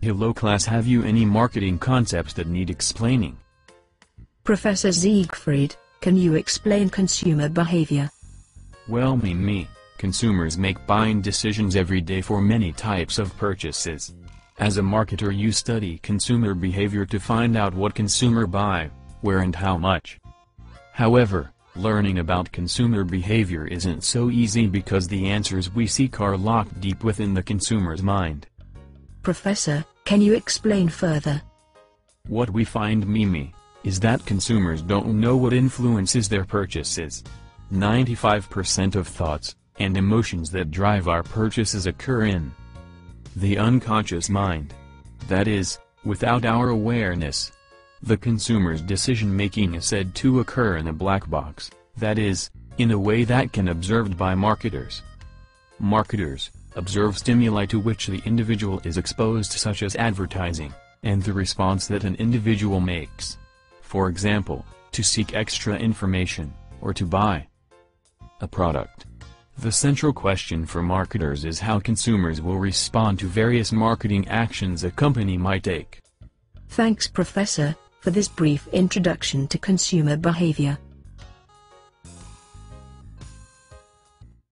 Hello class have you any marketing concepts that need explaining? Professor Siegfried, can you explain consumer behavior? Well Mimi, consumers make buying decisions every day for many types of purchases. As a marketer you study consumer behavior to find out what consumer buy, where and how much. However, learning about consumer behavior isn't so easy because the answers we seek are locked deep within the consumer's mind. Professor, can you explain further? What we find Mimi, is that consumers don't know what influences their purchases. 95% of thoughts and emotions that drive our purchases occur in the unconscious mind. That is, without our awareness. The consumer's decision-making is said to occur in a black box, that is, in a way that can be observed by marketers. Marketers observe stimuli to which the individual is exposed such as advertising, and the response that an individual makes. For example, to seek extra information, or to buy a product. The central question for marketers is how consumers will respond to various marketing actions a company might take. Thanks Professor, for this brief introduction to consumer behavior.